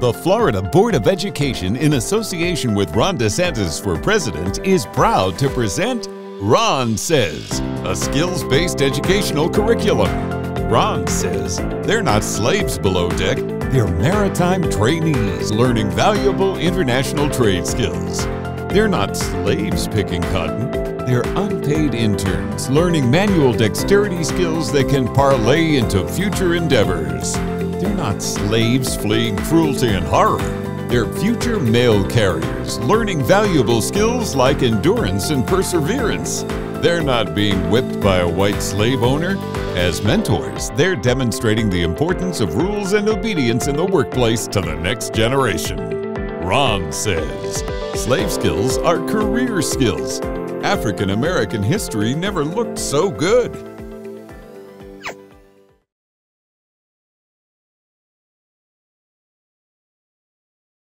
The Florida Board of Education, in association with Ron DeSantis for President, is proud to present Ron Says, a skills based educational curriculum. Ron says they're not slaves below deck, they're maritime trainees learning valuable international trade skills. They're not slaves picking cotton, they're unpaid interns learning manual dexterity skills that can parlay into future endeavors. They're not slaves fleeing cruelty and horror. They're future mail carriers learning valuable skills like endurance and perseverance. They're not being whipped by a white slave owner. As mentors, they're demonstrating the importance of rules and obedience in the workplace to the next generation. Ron says slave skills are career skills. African American history never looked so good.